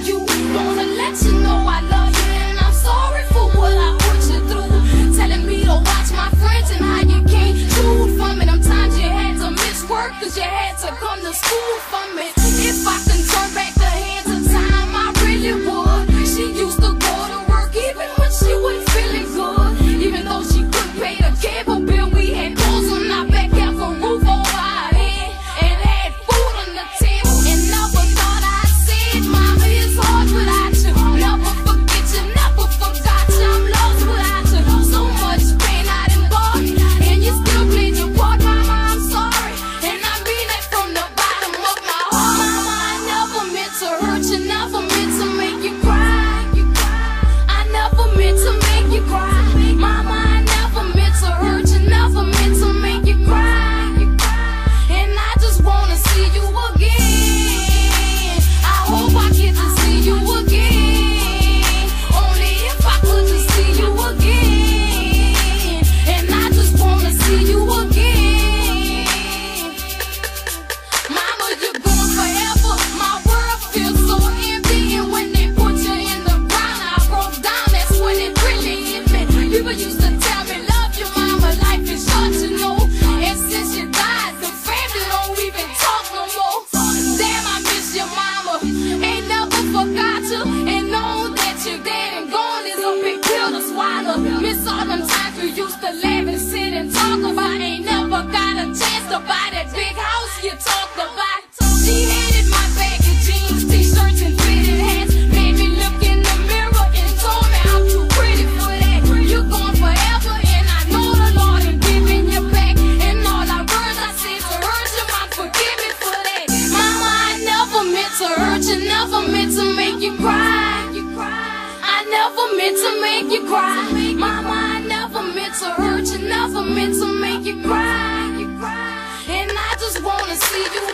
you It's all them times we used to laugh and sit and talk about. Ain't never got a chance to buy that big make you cry. Mama, I never meant to hurt you, never meant to make you cry. And I just wanna see you.